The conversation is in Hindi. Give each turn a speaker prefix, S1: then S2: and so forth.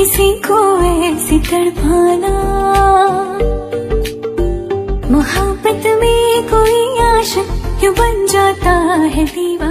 S1: किसी को ऐसी तड़पाना। मोहब्बत में कोई आशिक क्यों बन जाता है दीवा